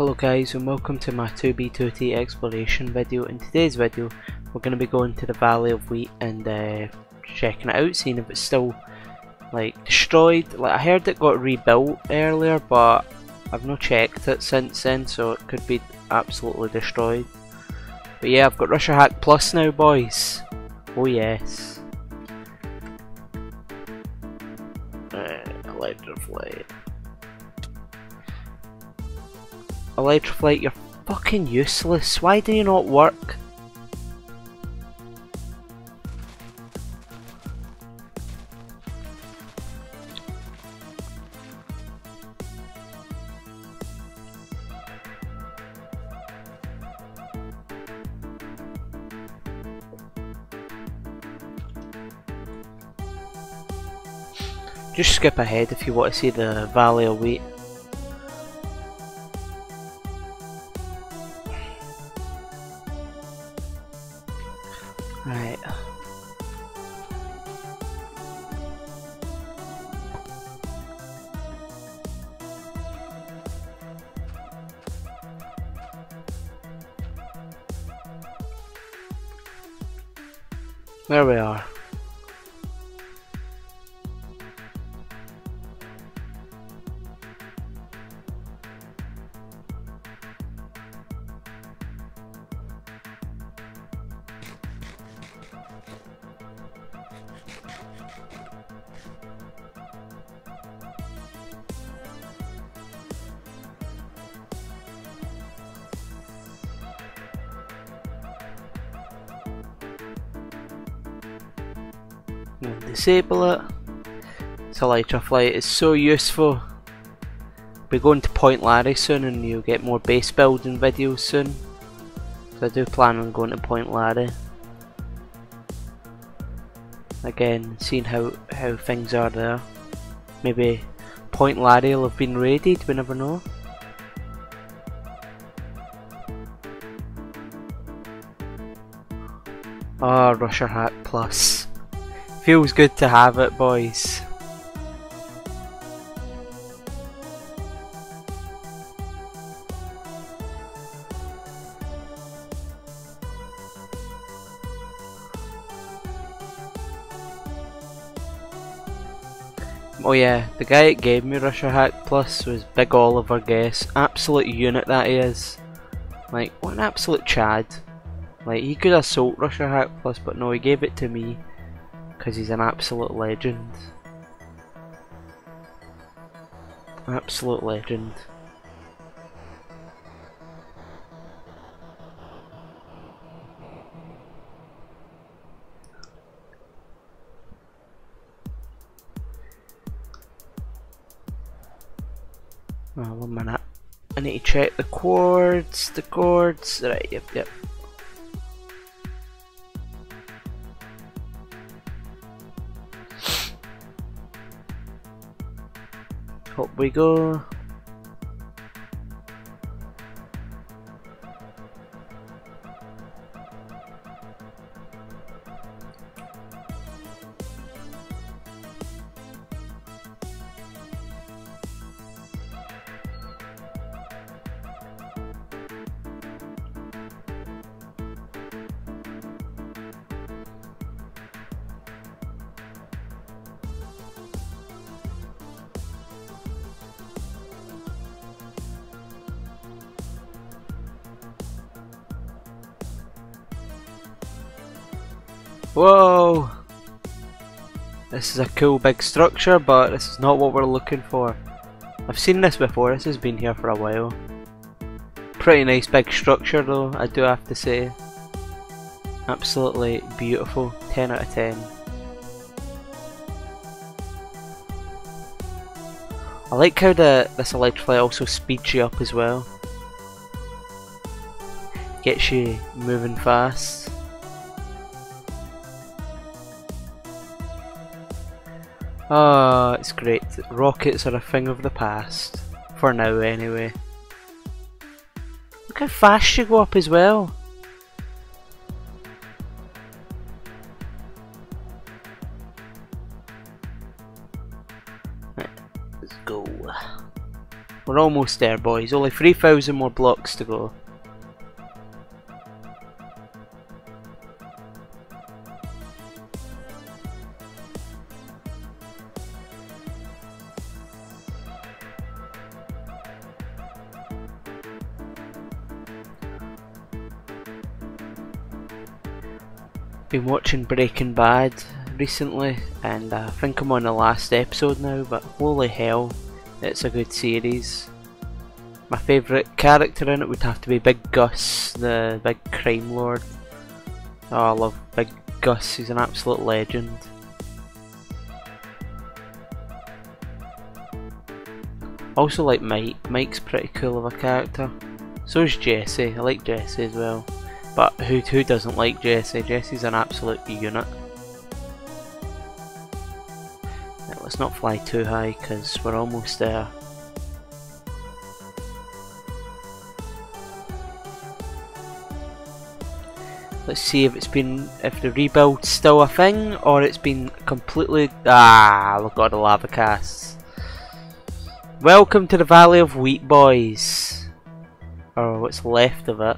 Hello guys and welcome to my 2B2T exploration video. In today's video we're going to be going to the Valley of Wheat and uh, checking it out, seeing if it's still like destroyed. Like I heard it got rebuilt earlier but I've not checked it since then so it could be absolutely destroyed. But yeah I've got RusherHack Plus now boys. Oh yes. Uh, ElytraFlight. ElytraFlight, you're fucking useless. Why do you not work? Just skip ahead if you want to see the Valley of Wheat. There we are. And disable it. So flight, is so useful. We're going to Point Larry soon and you'll get more base building videos soon. So I do plan on going to Point Larry. Again, seeing how, how things are there. Maybe Point Larry will have been raided, we never know. Ah, oh, RusherHack Plus. Feels good to have it, boys. Oh yeah, the guy that gave me RusherHack Plus was Big Oliver Guess. Absolute unit that he is. Like, what an absolute chad. Like, he could sold RusherHack Plus, but no, he gave it to me because he's an absolute legend. Absolute legend. Oh, one minute. I need to check the chords, the chords. Right, yep, yep. Up we go. Whoa! This is a cool big structure, but this is not what we're looking for. I've seen this before, this has been here for a while. Pretty nice big structure though, I do have to say. Absolutely beautiful, 10 out of 10. I like how the this ElytraFly also speeds you up as well. Gets you moving fast. Ah, oh, it's great. Rockets are a thing of the past. For now, anyway. Look how fast you go up as well. Let's go. We're almost there boys, only 3,000 more blocks to go. Been watching Breaking Bad recently and I think I'm on the last episode now but holy hell it's a good series. My favourite character in it would have to be Big Gus, the big crime lord. Oh, I love Big Gus, he's an absolute legend. Also like Mike, Mike's pretty cool of a character. So is Jesse, I like Jesse as well. But who, who doesn't like Jesse? Jesse's an absolute unit. let's not fly too high because we're almost there. Let's see if it's been, if the rebuild's still a thing or it's been completely, ah, look at the lava casts. Welcome to the Valley of Wheat boys. Or what's left of it.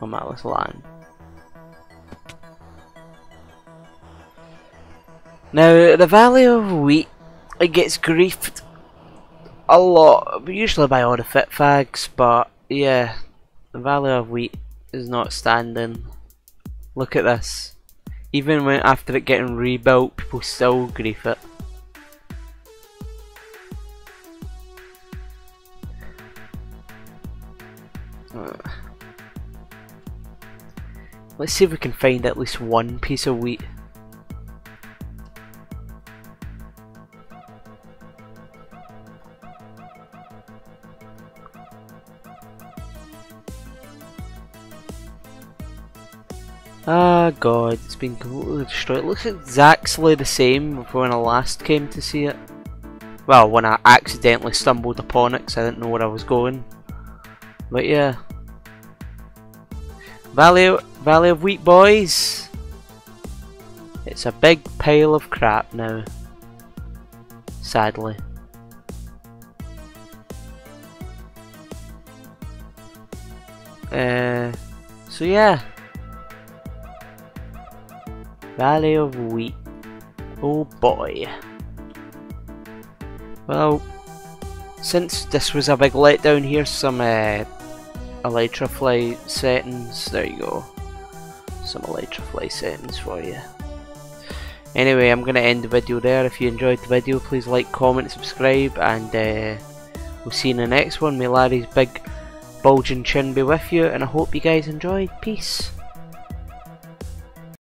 Oh my, let's land. Now, the Valley of Wheat, it gets griefed a lot, usually by all the fit fags, but yeah, the Valley of Wheat is not standing. Look at this. Even when after it getting rebuilt, people still grief it. Uh. Let's see if we can find at least one piece of wheat. Ah god, it's been completely destroyed. It looks exactly the same when I last came to see it. Well, when I accidentally stumbled upon it because I didn't know where I was going. But yeah. Valley, Valley of Wheat Boys! It's a big pile of crap now. Sadly. Uh, so yeah. Valley of Wheat. Oh boy. Well, since this was a big letdown, here's some uh, Elytra settings. There you go. Some Elytra settings for you. Anyway, I'm going to end the video there. If you enjoyed the video, please like, comment, subscribe, and uh, we'll see you in the next one. May Larry's big bulging chin be with you, and I hope you guys enjoyed. Peace.